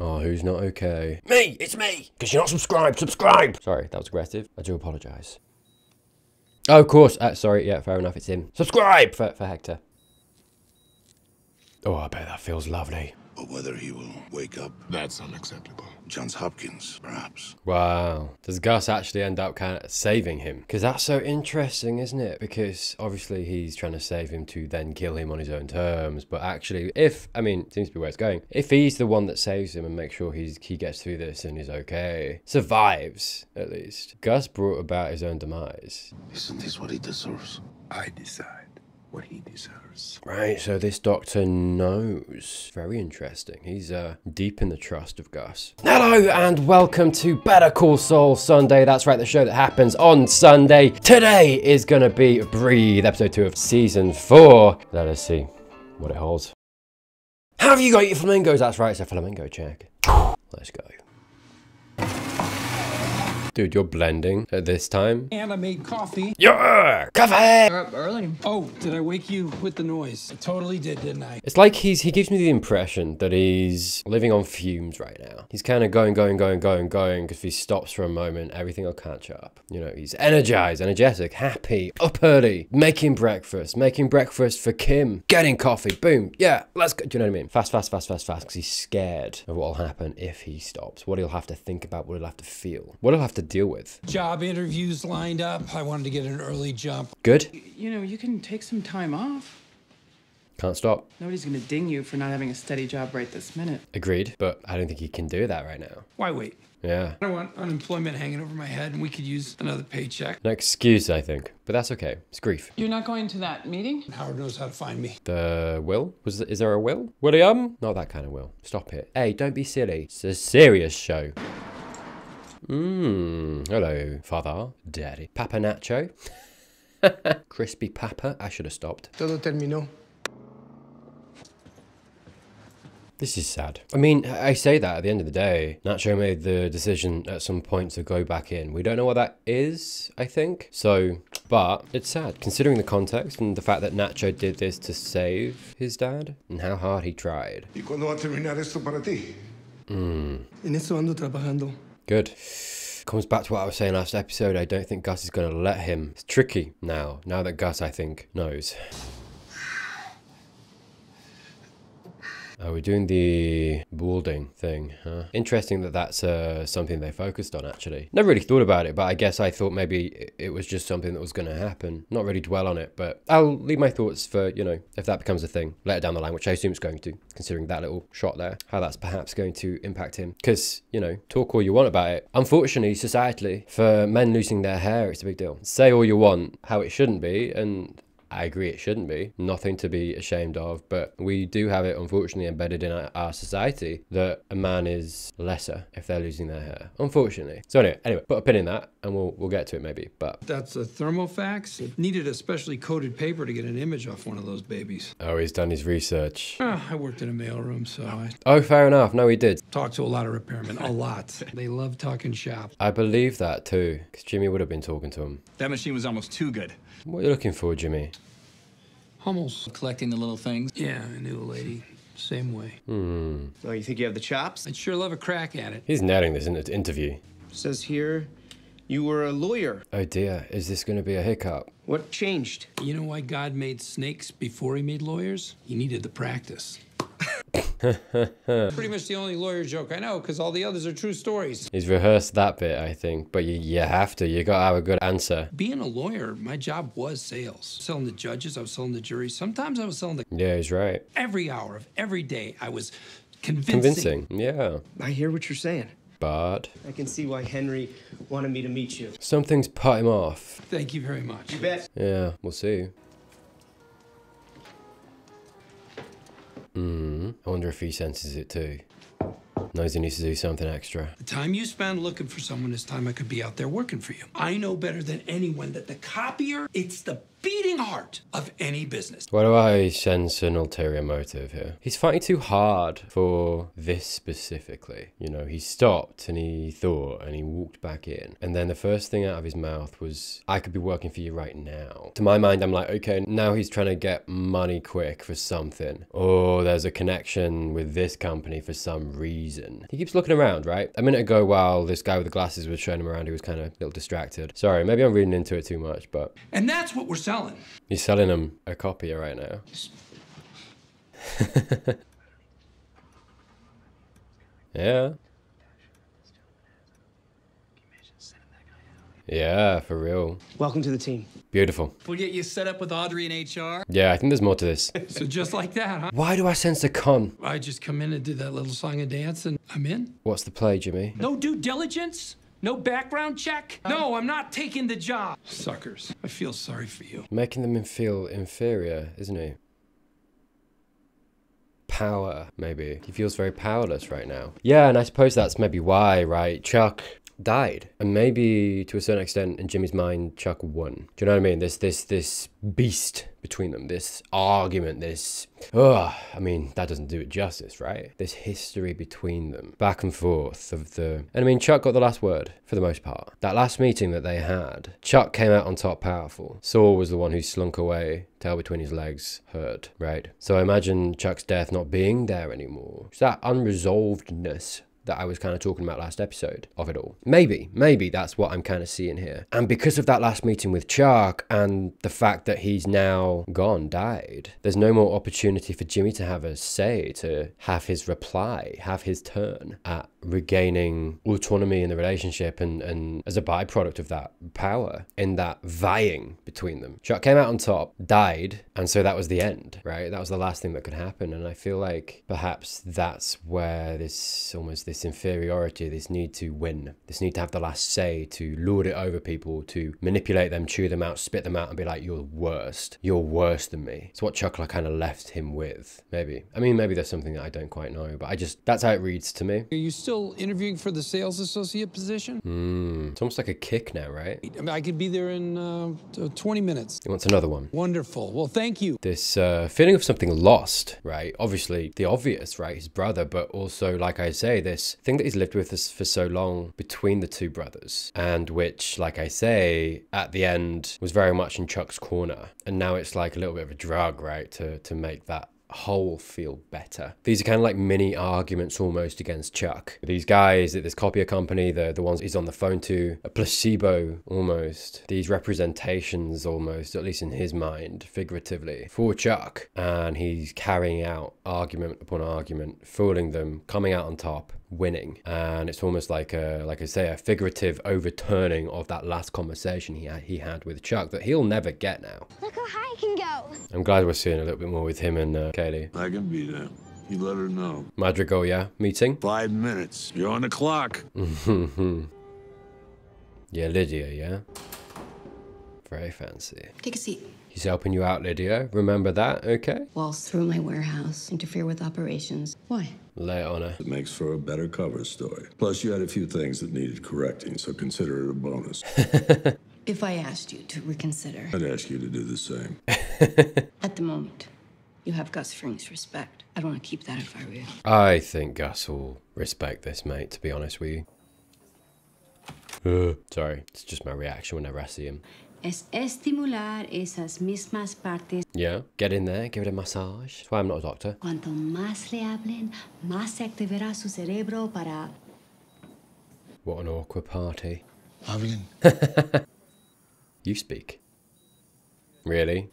Oh, who's not okay? Me! It's me! Because you're not subscribed! Subscribe! Sorry, that was aggressive. I do apologise. Oh, of course. Uh, sorry, yeah, fair enough. It's him. Subscribe! For, for Hector. Oh, I bet that feels lovely. But whether he will wake up, That's unacceptable. Johns Hopkins, perhaps. Wow. Does Gus actually end up kind of saving him? Because that's so interesting, isn't it? Because obviously he's trying to save him to then kill him on his own terms. But actually, if, I mean, seems to be where it's going. If he's the one that saves him and makes sure he's, he gets through this and is okay, survives at least. Gus brought about his own demise. Isn't this what he deserves? I decide what he deserves. Right, so this doctor knows. Very interesting. He's uh, deep in the trust of Gus. Hello and welcome to Better Call Saul Sunday. That's right, the show that happens on Sunday. Today is going to be Breathe, episode 2 of season 4. Let us see what it holds. Have you got your flamingos? That's right, it's a flamingo check. Let's go. Dude, you're blending at this time. And I made coffee. Yeah! Coffee! You're up early. Oh, did I wake you with the noise? I totally did, didn't I? It's like he's he gives me the impression that he's living on fumes right now. He's kind of going, going, going, going, going. Because if he stops for a moment, everything will catch up. You know, he's energized, energetic, happy, up early, making breakfast, making breakfast for Kim, getting coffee. Boom, yeah, let's go. Do you know what I mean? Fast, fast, fast, fast, fast. Because he's scared of what will happen if he stops. What he'll have to think about. What he'll have to feel. What he'll have to deal with. Job interviews lined up. I wanted to get an early jump. Good. You know, you can take some time off. Can't stop. Nobody's gonna ding you for not having a steady job right this minute. Agreed. But I don't think he can do that right now. Why wait? Yeah. I don't want unemployment hanging over my head and we could use another paycheck. No excuse, I think. But that's okay. It's grief. You're not going to that meeting? Howard knows how to find me. The will? Was is there a will? William? Not that kind of will. Stop it. Hey, don't be silly. It's a serious show. Mmm. Hello, father, daddy. Papa Nacho. Crispy Papa. I should have stopped. Todo terminó. This is sad. I mean, I say that at the end of the day, Nacho made the decision at some point to go back in. We don't know what that is, I think. So, but it's sad considering the context and the fact that Nacho did this to save his dad and how hard he tried. ¿Y cuándo va a terminar esto para ti? Mm. En eso ando trabajando. Good. Comes back to what I was saying last episode. I don't think Gus is going to let him. It's tricky now. Now that Gus, I think, knows. We're doing the balding thing, huh? Interesting that that's uh, something they focused on, actually. Never really thought about it, but I guess I thought maybe it- it was just something that was going to happen. Not really dwell on it, but I'll leave my thoughts for, you know, if that becomes a thing later down the line, which I assume it's going to, considering that little shot there, how that's perhaps going to impact him. Because, you know, talk all you want about it. Unfortunately, societally, for men losing their hair, it's a big deal. Say all you want how it shouldn't be, and I agree it shouldn't be. Nothing to be ashamed of, but we do have it unfortunately embedded in our, our society that a man is lesser if they're losing their hair. Unfortunately. So anyway, anyway, put a pin in that and we'll we'll get to it maybe. But That's a thermofax. It needed a specially coated paper to get an image off one of those babies. oh he's done his research. Ah, I worked in a mailroom, so I Oh fair enough. No he did. talked to a lot of repairmen. A lot. they love talking shop. I believe that too, because Jimmy would have been talking to him. That machine was almost too good. What are you looking for, Jimmy? Hummels. Collecting the little things. Yeah, I knew a lady. Same way. Hmm. Oh, you think you have the chops? I'd sure love a crack at it. He's nailing this in an interview. Says here you were a lawyer. Oh dear, is this going to be a hiccup? What changed? You know why God made snakes before he made lawyers? He needed the practice. Pretty much the only lawyer joke I know, because all the others are true stories. He's rehearsed that bit, I think, but you, you have to. You got to have a good answer. Being a lawyer, my job was sales. Selling the judges, I was selling the juries. Sometimes I was selling the. Yeah, he's right. every hour of every day. I was convincing. Convincing. Yeah. I hear what you're saying. But I can see why Henry wanted me to meet you. something's put him off. Thank you very much. You bet. Yeah, we'll see. Hmm. I wonder if he senses it too. Knows he needs to do something extra. The time you spend looking for someone is time I could be out there working for you. I know better than anyone that the copier, it's the beating heart of any business. Why do I sense an ulterior motive here? He's fighting too hard for this specifically. You know, he stopped and he thought and he walked back in. And then the first thing out of his mouth was, I could be working for you right now. To my mind, I'm like, okay, now he's trying to get money quick for something. Or there's a connection with this company for some reason. He keeps looking around, right? A minute ago, while this guy with the glasses was showing him around, he was kind of a little distracted. Sorry, maybe I'm reading into it too much, but And that's what we're selling. he's selling him a copy right now. yeah. Yeah, for real. Welcome to the team. Beautiful. We'll get you set up with Audrey and HR. Yeah, I think there's more to this. So just like that, huh? Why do I sense a con? I just come in and do that little song and dance and I'm in. What's the play, Jimmy? No due diligence? No background check? Um, no, I'm not taking the job. Suckers. I feel sorry for you. Making them feel inferior, isn't he? Power, maybe. He feels very powerless right now. Yeah, and I suppose that's maybe why, right? Chuck died. And maybe to a certain extent in Jimmy's mind, Chuck won. Do you know what I mean? This this this beast between them, this argument, this oh I mean, that doesn't do it justice, right? This history between them. Back and forth of the and I mean Chuck got the last word for the most part. That last meeting that they had, Chuck came out on top powerful. Saul was the one who slunk away, tail between his legs, hurt, right? So I imagine Chuck's death not being there anymore. It's that unresolvedness that I was kind of talking about last episode of it all. Maybe, maybe that's what I'm kind of seeing here. And because of that last meeting with Chuck and the fact that he's now gone, died, there's no more opportunity for Jimmy to have a say, to have his reply, have his turn at regaining autonomy in the relationship and, and as a byproduct of that power in that vying between them. Chuck came out on top, died, and so that was the end, right? That was the last thing that could happen. And I feel like perhaps that's where this almost this inferiority, this need to win, this need to have the last say, to lord it over people, to manipulate them, chew them out, spit them out, and be like, you're the worst. You're worse than me. It's what Chuck kind of left him with. Maybe. I mean, maybe there's something that I don't quite know, but I just, that's how it reads to me. Are you still interviewing for the sales associate position? Mm, it's almost like a kick now, right? I, mean, I could be there in uh, 20 minutes. He wants another one. Wonderful. Well, thank you. This uh, feeling of something lost, right? Obviously, the obvious, right? His brother, but also, like I say, this thing that he's lived with us for so long between the two brothers, and which, like I say, at the end was very much in Chuck's corner. And now it's like a little bit of a drug, right? To, to make that whole feel better. These are kind of like mini arguments almost against Chuck. These guys at this copier company, the the ones he's on the phone to, a placebo almost. These representations almost, at least in his mind, figuratively, for Chuck. And he's carrying out argument upon argument, fooling them, coming out on top, winning. And it's almost like a like I say, a figurative overturning of that last conversation he had he had with Chuck that he'll never get now. Look how high I can go. I'm glad we're seeing a little bit more with him and uh, Kaylee. I can be there. You let her know. Madrigal, yeah, meeting. Five minutes. You're on the clock. yeah, Lydia, yeah. Very fancy. Take a seat. He's helping you out, Lydia. Remember that, okay? Walls through my warehouse, interfere with operations. Why? Lay it on her. It makes for a better cover story. Plus, you had a few things that needed correcting, so consider it a bonus. If I asked you to reconsider, I'd ask you to do the same. at the moment, you have Gus Fring's respect. I'd want to keep that if I were you. I think Gus will respect this, mate, to be honest with you. Uh, sorry, it's just my reaction whenever I see him. Es estimular esas mismas partes. Yeah, get in there, give it a massage. That's why I'm not a doctor. Cuanto más le hablen, más se activará su cerebro para What an awkward party. Hablen. You speak. Really?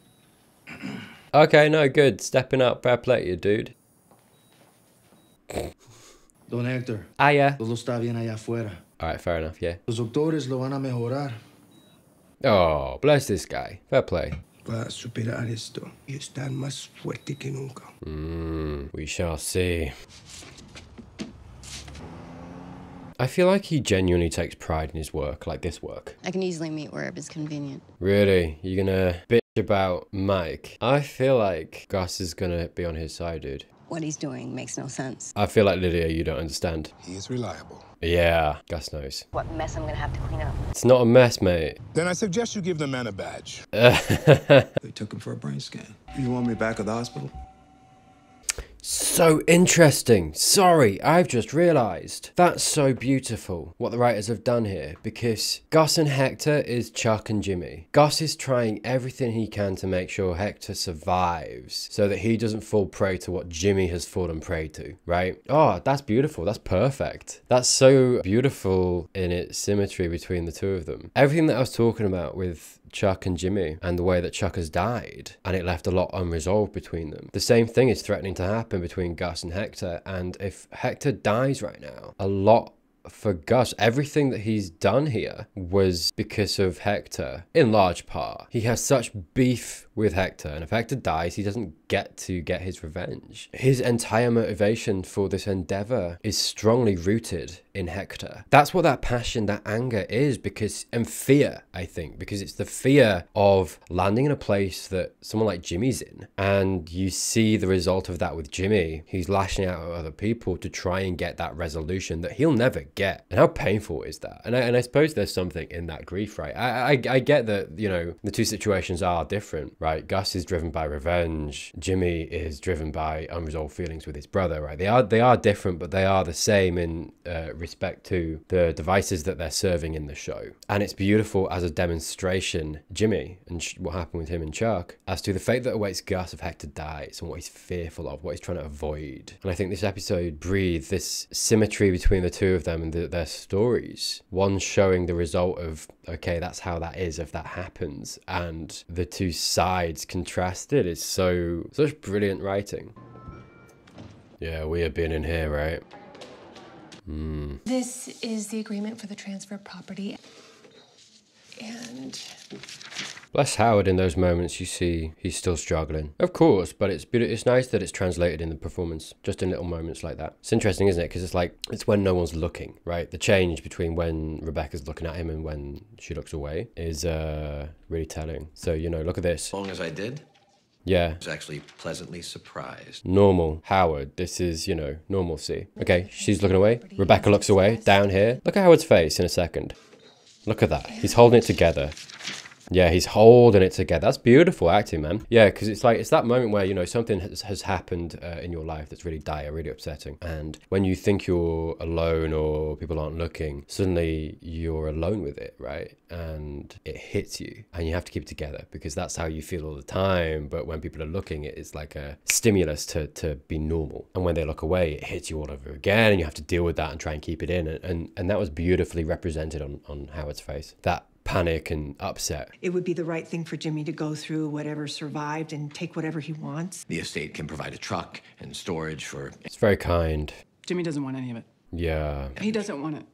Okay, no, good. Stepping up. Fair play to you, dude. Don Héctor, Ah, yeah. todo está bien allá afuera. Alright, fair enough, yeah. Los doctores lo van a mejorar. Oh, bless this guy. Fair play. Va a superar esto y estar más fuerte que nunca. Mm, we shall see. I feel like he genuinely takes pride in his work, like this work. I can easily meet wherever is convenient. Really? You're gonna bitch about Mike? I feel like Gus is gonna be on his side, dude. What he's doing makes no sense. I feel like Lydia, you don't understand. He is reliable. Yeah, Gus knows. What mess I'm gonna have to clean up. It's not a mess, mate. Then I suggest you give the man a badge. They took him for a brain scan. You want me back at the hospital? So interesting. Sorry, I've just realised. That's so beautiful what the writers have done here because Gus and Hector is Chuck and Jimmy. Gus is trying everything he can to make sure Hector survives so that he doesn't fall prey to what Jimmy has fallen prey to, right? Oh, that's beautiful. That's perfect. That's so beautiful in its symmetry between the two of them. Everything that I was talking about with Chuck and Jimmy and the way that Chuck has died, and it left a lot unresolved between them. The same thing is threatening to happen between Gus and Hector, and if Hector dies right now, a lot for Gus, everything that he's done here was because of Hector, in large part. He has such beef with Hector, and if Hector dies, he doesn't get to get his revenge. His entire motivation for this endeavor is strongly rooted in Hector. That's what that passion, that anger is, because, and fear, I think, because it's the fear of landing in a place that someone like Jimmy's in, and you see the result of that with Jimmy. He's lashing out at other people to try and get that resolution that he'll never get. And how painful is that? And I, and I suppose there's something in that grief, right? I, I, I get that, you know, the two situations are different, right? Gus is driven by revenge. Jimmy is driven by unresolved feelings with his brother, right? They are, they are different, but they are the same in uh, respect to the devices that they're serving in the show. And it's beautiful as a demonstration, Jimmy, and what happened with him and Chuck, as to the fate that awaits Gus if Hector dies and what he's fearful of, what he's trying to avoid. And I think this episode breathed this symmetry between the two of them and the, their stories. One showing the result of, okay, that's how that is if that happens, and the two sides contrasted is so, such brilliant writing. Yeah, we have been in here, right? Hmm. This is the agreement for the transfer of property. And Bless Howard in those moments you see he's still struggling. Of course, but it's beautiful. It's nice that it's translated in the performance, just in little moments like that. It's interesting, isn't it? Because it's like it's when no one's looking, right? The change between when Rebecca's looking at him and when she looks away is uh, really telling. So you know, look at this. As long as I did, Yeah, I was actually pleasantly surprised. normal Howard. This is you know normalcy. Okay, she's looking away. Rebecca looks away. Down here, look at Howard's face in a second. Look at that. He's holding it together. Yeah, he's holding it together. That's beautiful acting, man. Yeah, because it's like it's that moment where you know something has, has happened uh, in your life that's really dire, really upsetting, and when you think you're alone or people aren't looking, suddenly you're alone with it, right? And it hits you, and you have to keep it together because that's how you feel all the time. But when people are looking, it is like a stimulus to to be normal, and when they look away, it hits you all over again, and you have to deal with that and try and keep it in, and and, and that was beautifully represented on on Howard's face. That panic and upset. It would be the right thing for Jimmy to go through whatever survived and take whatever he wants. The estate can provide a truck and storage for. It's very kind. Jimmy doesn't want any of it. Yeah. He doesn't want it.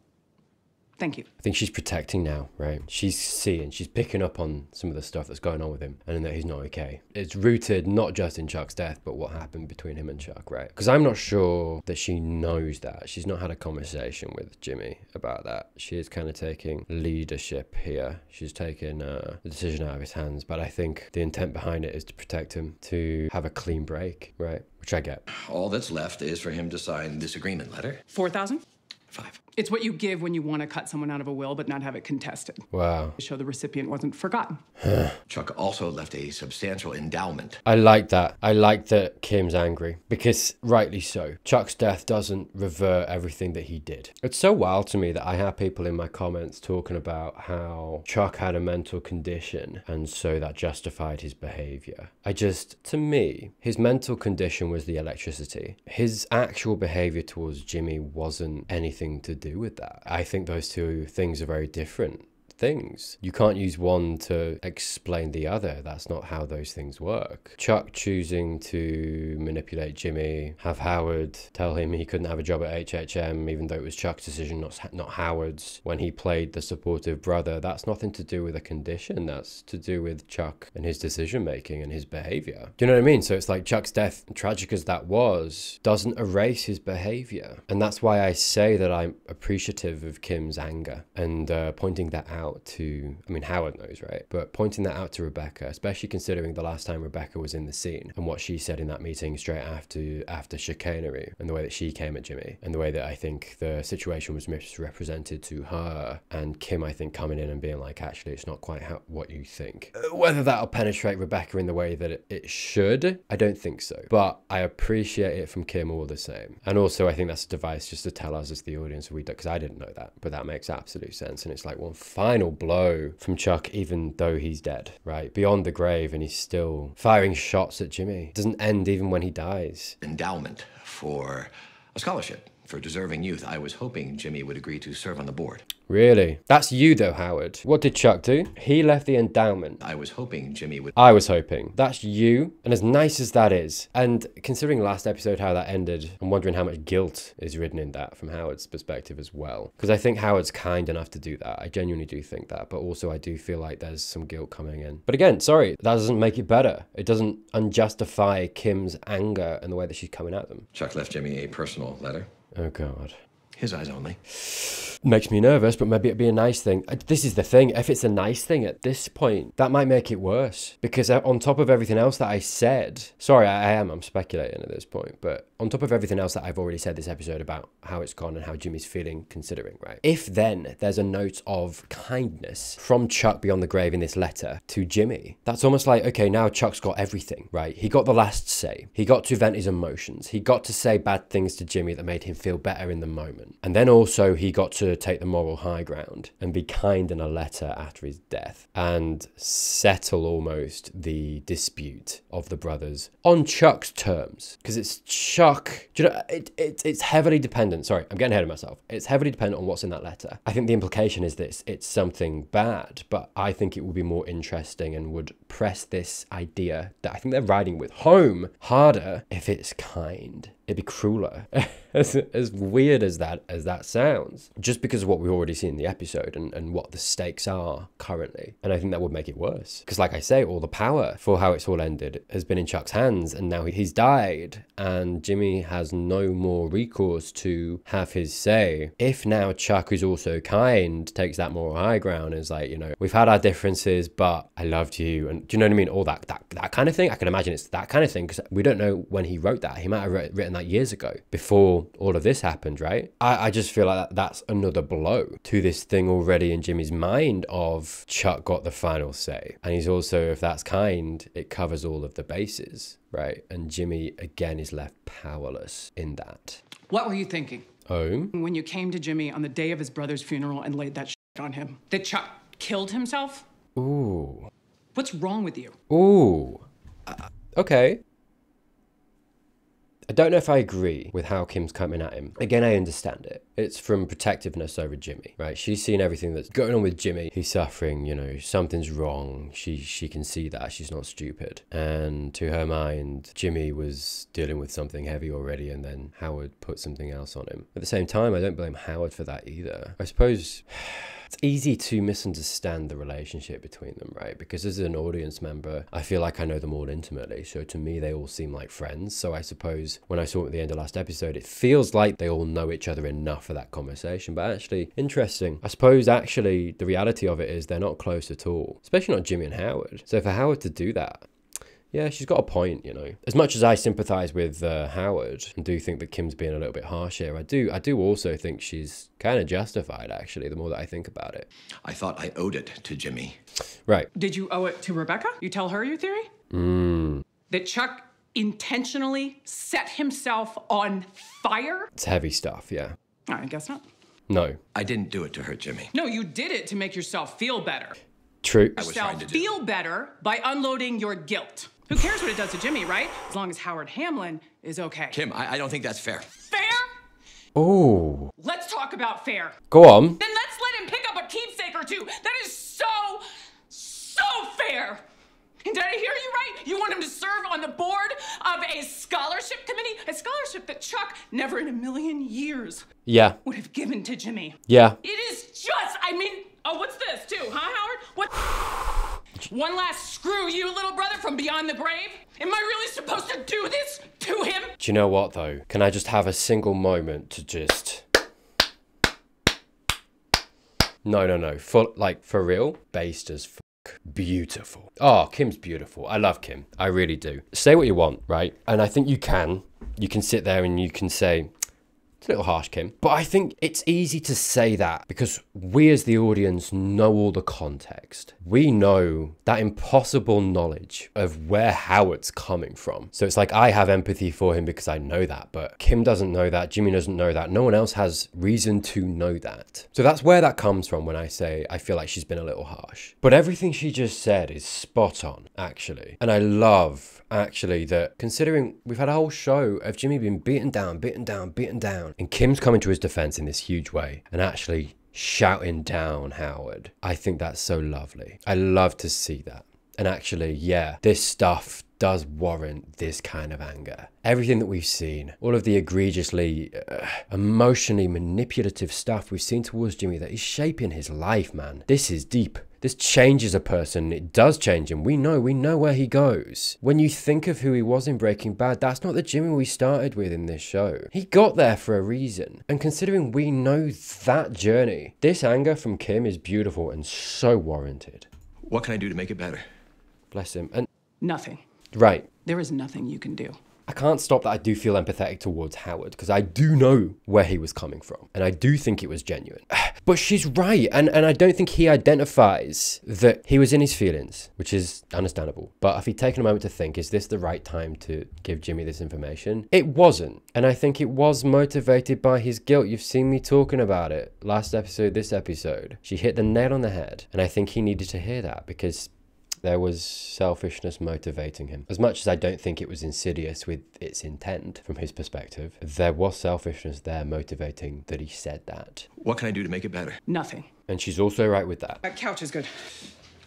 Thank you. I think she's protecting now, right? She's seeing, she's picking up on some of the stuff that's going on with him and that he's not okay. It's rooted not just in Chuck's death, but what happened between him and Chuck, right? Because I'm not sure that she knows that. She's not had a conversation with Jimmy about that. She is kind of taking leadership here. She's taking uh, the decision out of his hands, but I think the intent behind it is to protect him, to have a clean break, right? Which I get. All that's left is for him to sign this agreement letter. 4,000? Five. It's what you give when you want to cut someone out of a will but not have it contested. Wow. To show the recipient wasn't forgotten. Chuck also left a substantial endowment. I like that. I like that Kim's angry because rightly so. Chuck's death doesn't revert everything that he did. It's so wild to me that I have people in my comments talking about how Chuck had a mental condition and so that justified his behavior. I just, to me, his mental condition was the electricity. His actual behavior towards Jimmy wasn't anything to do with that. I think those two things are very different things. You can't use one to explain the other. That's not how those things work. Chuck choosing to manipulate Jimmy, have Howard tell him he couldn't have a job at HHM, even though it was Chuck's decision, not not Howard's. When he played the supportive brother, that's nothing to do with a condition. That's to do with Chuck and his decision making and his behavior. Do you know what I mean? So it's like Chuck's death, tragic as that was, doesn't erase his behavior, and that's why I say that I'm appreciative of Kim's anger and uh, pointing that out out to, I mean, Howard knows, right? But pointing that out to Rebecca, especially considering the last time Rebecca was in the scene and what she said in that meeting straight after after chicanery and the way that she came at Jimmy and the way that I think the situation was misrepresented to her and Kim, I think, coming in and being like, actually, it's not quite how, what you think. Uh, Whether that'll penetrate Rebecca in the way that it, should, I don't think so. But I appreciate it from Kim all the same. And also, I think that's a device just to tell us as the audience we because I didn't know that, but that makes absolute sense. And it's like one final blow from Chuck, even though he's dead, right? Beyond the grave, and he's still firing shots at Jimmy. It doesn't end even when he dies. Endowment for a scholarship for deserving youth. I was hoping Jimmy would agree to serve on the board. Really? That's you though, Howard. What did Chuck do? He left the endowment. I was hoping Jimmy would. I was hoping. That's you. And as nice as that is, and considering last episode how that ended, I'm wondering how much guilt is ridden in that from Howard's perspective as well. Because I think Howard's kind enough to do that. I genuinely do think that. But also, I do feel like there's some guilt coming in. But again, sorry, that doesn't make it better. It doesn't unjustify Kim's anger and the way that she's coming at them. Chuck left Jimmy a personal letter. Oh, God. His eyes only. Makes me nervous, but maybe it'd be a nice thing. Uh, This is the thing. If it's a nice thing at this point, that might make it worse. Because uh, on top of everything else that I said, sorry, I I am, I'm speculating at this point, but on top of everything else that I've already said this episode about how it's gone and how Jimmy's feeling, considering, right? If then there's a note of kindness from Chuck beyond the grave in this letter to Jimmy, that's almost like, okay, now Chuck's got everything, right? He got the last say. He got to vent his emotions. He got to say bad things to Jimmy that made him feel better in the moment. And then also he got to take the moral high ground and be kind in a letter after his death and settle almost the dispute of the brothers on Chuck's terms. Because it's Chuck, do you know, it, it, it's heavily dependent. Sorry, I'm getting ahead of myself. It's heavily dependent on what's in that letter. I think the implication is this it's something bad, but I think it would be more interesting and would press this idea that I think they're riding with home harder if it's kind it'd be crueler. as, as weird as that as that sounds, just because of what we've already seen in the episode and, and what the stakes are currently. And I think that would make it worse. Because like I say, all the power for how it's all ended has been in Chuck's hands and now he's died and Jimmy has no more recourse to have his say. If now Chuck, who's also kind, takes that moral high ground is like, you know, we've had our differences, but I loved you. And do you know what I mean? All that that, that kind of thing. I can imagine it's that kind of thing because we don't know when he wrote that. He might have written that years ago before all of this happened, right? I, I just feel like that's another blow to this thing already in Jimmy's mind of Chuck got the final say. And he's also, if that's kind, it covers all of the bases, right? And Jimmy again is left powerless in that. What were you thinking Oh, when you came to Jimmy on the day of his brother's funeral and laid that shit on him? That Chuck killed himself? ooh, What's wrong with you? ooh. Uh, okay. I don't know if I agree with how Kim's coming at him. Again, I understand it. It's from protectiveness over Jimmy, right? She's seen everything that's going on with Jimmy. He's suffering, you know, something's wrong. She she can see that. She's not stupid. And to her mind, Jimmy was dealing with something heavy already and then Howard put something else on him. At the same time, I don't blame Howard for that either. I suppose it's easy to misunderstand the relationship between them, right? Because as an audience member, I feel like I know them all intimately. So to me, they all seem like friends. So I suppose when I saw it at the end of last episode, it feels like they all know each other enough for that conversation. But actually, interesting. I suppose actually the reality of it is they're not close at all, especially not Jimmy and Howard. So for Howard to do that, yeah, she's got a point, you know. As much as I sympathise with uh, Howard and do think that Kim's being a little bit harsh here, I do, I do also think she's kind of justified. Actually, the more that I think about it. I thought I owed it to Jimmy. Right. Did you owe it to Rebecca? You tell her your theory? Mm, That Chuck intentionally set himself on fire? it's heavy stuff. Yeah. I guess not. No. I didn't do it to hurt Jimmy. No, you did it to make yourself feel better. True. I was trying Yourself to do. feel better by unloading your guilt. Who cares what it does to Jimmy, right? As long as Howard Hamlin is okay. Kim, I, I don't think that's fair. Fair? Oh. Let's talk about fair. Go on. Then let's let him pick up a keepsake or two. That is so, so fair. And did I hear you right? You want him to serve on the board of a scholarship committee? A scholarship that Chuck never in a million years Yeah. would have given to Jimmy. Yeah. It is just, I mean, oh, what's this too, huh, Howard? What? One last screw you, little brother, from beyond the grave? Am I really supposed to do this to him? Do you know what though? Can I just have a single moment to just No, no, no. For like for real, based as. Beautiful. Oh, Kim's beautiful. I love Kim. I really do. Say what you want, right? And I think you can. You can sit there and you can say, a little harsh, Kim. But I think it's easy to say that because we as the audience know all the context. We know that impossible knowledge of where Howard's coming from. So it's like I have empathy for him because I know that, but Kim doesn't know that, Jimmy doesn't know that, no one else has reason to know that. So that's where that comes from when I say I feel like she's been a little harsh. But everything she just said is spot on, actually. And I love actually that considering we've had a whole show of Jimmy being beaten down, beaten down, beaten down, and Kim's coming to his defense in this huge way and actually shouting down Howard. I think that's so lovely. I love to see that. And actually, yeah, this stuff does warrant this kind of anger. Everything that we've seen, all of the egregiously uh, emotionally manipulative stuff we've seen towards Jimmy that is shaping his life, man. This is deep. This changes a person. It does change him. We know, we know where he goes. When you think of who he was in Breaking Bad, that's not the Jimmy we started with in this show. He got there for a reason. And considering we know that journey, this anger from Kim is beautiful and so warranted. What can I do to make it better? Bless him. And Nothing. right, There is nothing you can do. I can't stop that I do feel empathetic towards Howard because I do know where he was coming from and I do think it was genuine. But she's right, and, and I don't think he identifies that he was in his feelings, which is understandable. But if he'd taken a moment to think, is this the right time to give Jimmy this information? It wasn't. And I think it was motivated by his guilt. You've seen me talking about it last episode, this episode. She hit the nail on the head. And I think he needed to hear that because there was selfishness motivating him. As much as I don't think it was insidious with its intent from his perspective, there was selfishness there motivating that he said that. What can I do to make it better? Nothing. And she's also right with that. That couch is good.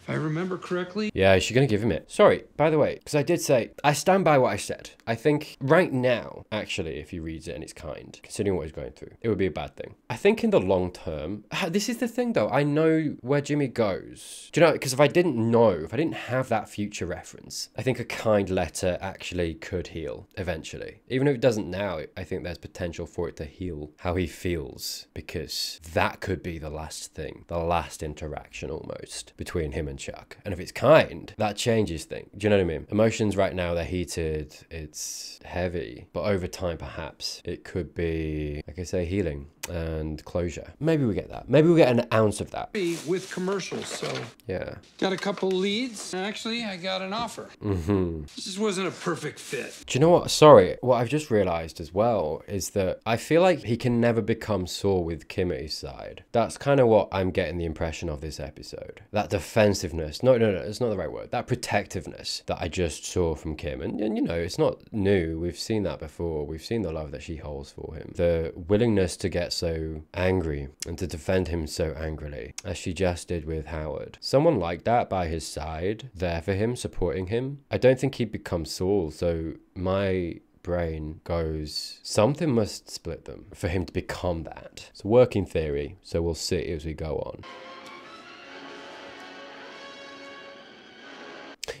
If I remember correctly, Yeah, is she going to give him it? Sorry, by the way, because I did say, I stand by what I said. I think right now, actually, if he reads it and it's kind, considering what he's going through, it would be a bad thing. I think in the long term, ah, this is the thing though, I know where Jimmy goes. Do you know, because if I didn't know, if I didn't have that future reference, I think a kind letter actually could heal eventually. Even if it doesn't now, I think there's potential for it to heal how he feels, because that could be the last thing, the last interaction almost between him and Chuck. And if it's kind, that changes things. Do you know what I mean? Emotions right now, they're heated, it's heavy, but over time, perhaps it could be, like I say, healing and closure. Maybe we get that. Maybe we get an ounce of that. with commercials, so Yeah. got a couple leads. Actually, I got an offer. Mm-hmm. This just wasn't a perfect fit. Do you know what? Sorry, what I've just realized as well is that I feel like he can never become Saul with Kim at his side. That's kind of what I'm getting the impression of this episode. That defensiveness. No, no, no, it's not the right word. That protectiveness that I just saw from Kim. And, and you know, it's not new. We've seen that before. We've seen the love that she holds for him. The willingness to get so angry and to defend him so angrily, as she just did with Howard. Someone like that by his side, there for him, supporting him. I don't think he'd become Saul. So my brain goes, something must split them for him to become that. It's a working theory, so we'll see as we go on.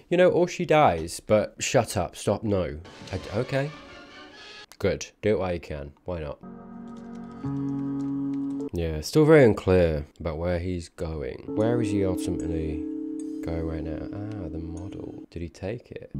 You know, or she dies, but shut up, stop, no. I, okay. Good. Do it while you can. Why not? Yeah, still very unclear about where he's going. Where is he ultimately going right now? Ah, the model. Did he take it?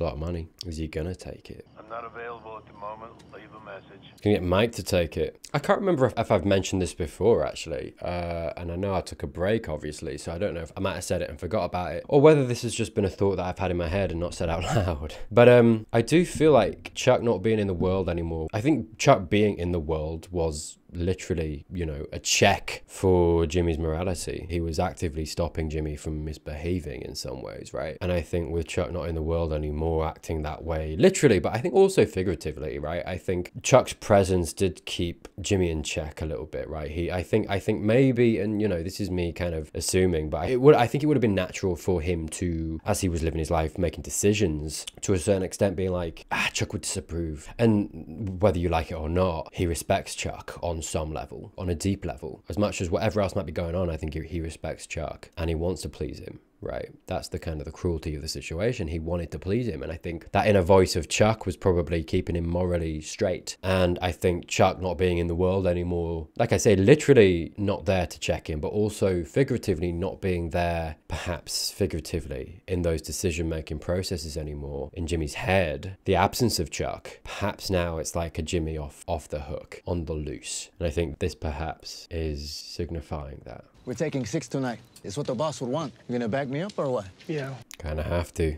Lot of money. Is he gonna take it? I'm not available at the moment. Leave a message. Can get Mike to take it. I can't remember if, if I've mentioned this before, actually. Uh, and I know I took a break, obviously, so I don't know if I might have said it and forgot about it, or whether this has just been a thought that I've had in my head and not said out loud. But um, I do feel like Chuck not being in the world anymore. I think Chuck being in the world was literally, you know, a check for Jimmy's morality. He was actively stopping Jimmy from misbehaving in some ways, right? And I think with Chuck not in the world anymore, acting that way, literally, but I think also figuratively, right? I think Chuck's presence did keep Jimmy in check a little bit, right? He, I think, I think maybe, and you know, this is me kind of assuming, but it would, I think it would have been natural for him to, as he was living his life, making decisions to a certain extent, being like, ah, Chuck would disapprove, and whether you like it or not, he respects Chuck on some level, on a deep level. As much as whatever else might be going on, I think he, respects Chuck and he wants to please him. Right? That's the kind of the cruelty of the situation. He wanted to please him. And I think that inner voice of Chuck was probably keeping him morally straight. And I think Chuck not being in the world anymore, like I say, literally not there to check in, but also figuratively not being there, perhaps figuratively, in those decision making processes anymore. In Jimmy's head, the absence of Chuck, perhaps now it's like a Jimmy off off the hook, on the loose. And I think this perhaps is signifying that. We're taking six tonight. It's what the boss would want. You gonna back me up or what? Yeah. Kind of have to.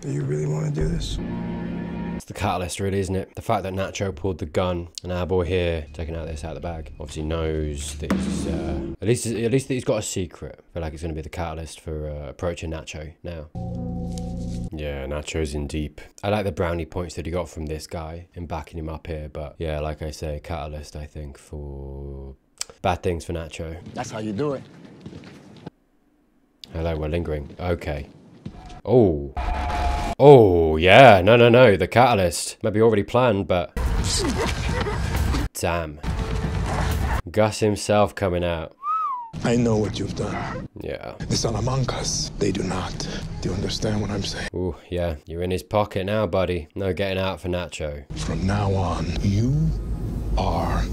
Do you really want to do this? It's the catalyst, really, isn't it? The fact that Nacho pulled the gun and our boy here, taking out this out of the bag, obviously knows that he's, uh, at least at least that he's got a secret. I feel like it's going to be the catalyst for uh, approaching Nacho now. Yeah, Nacho's in deep. I like the brownie points that he got from this guy in backing him up here, but yeah, like I say, catalyst, I think, for bad things for Nacho. That's how you do it. Hello, we're lingering. Okay. Oh. Oh, yeah. No, no, no. The catalyst. Maybe already planned, but... Damn. Gus himself coming out. I know what you've done. Yeah. The Salamancas, they do not. Do you understand what I'm saying? Ooh, yeah. You're in his pocket now, buddy. No getting out for Nacho. From now on, you are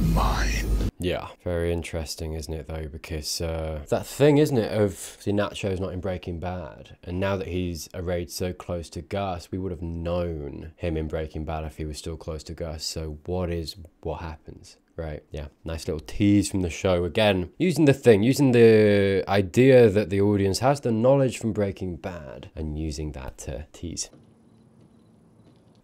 mine. Yeah, very interesting, isn't it, though? Because uh, that thing, isn't it, of see, Nacho's not in Breaking Bad, and now that he's arrayed so close to Gus, we would have known him in Breaking Bad if he was still close to Gus. So, what is what happens? Right, yeah, nice little tease from the show. Again, using the thing, using the idea that the audience has the knowledge from Breaking Bad and using that to tease.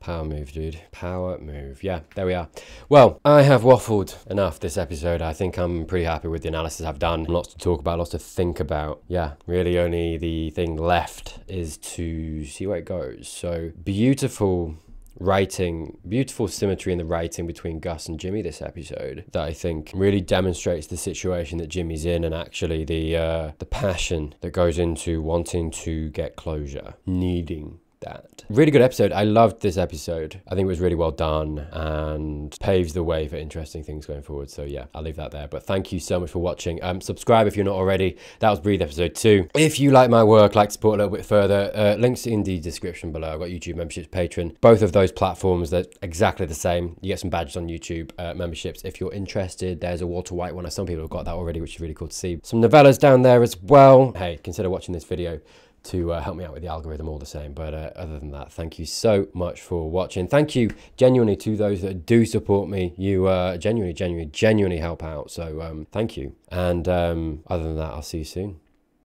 Power move, dude. Power move. Yeah, there we are. Well, I have waffled enough this episode. I think I'm pretty happy with the analysis I've done. Lots to talk about, lots to think about. Yeah, really only the thing left is to see where it goes. So, beautiful writing, beautiful symmetry in the writing between Gus and Jimmy this episode that I think really demonstrates the situation that Jimmy's in and actually the uh, the passion that goes into wanting to get closure, needing that. Really good episode. I loved this episode. I think it was really well done and paves the way for interesting things going forward. So yeah, I'll leave that there. But thank you so much for watching. Um, subscribe if you're not already. That was Breathe episode two. If you like my work, like to support a little bit further, uh, links in the description below. I've got YouTube memberships, Patreon. Both of those platforms, they're exactly the same. You get some badges on YouTube uh, memberships. If you're interested, there's a Walter White one. Some people have got that already, which is really cool to see. Some novellas down there as well. Hey, consider watching this video to uh, help me out with the algorithm all the same. But uh, other than that, thank you so much for watching. Thank you genuinely to those that do support me. You uh, genuinely, genuinely, genuinely help out. So um, thank you. And um, other than that, I'll see you soon.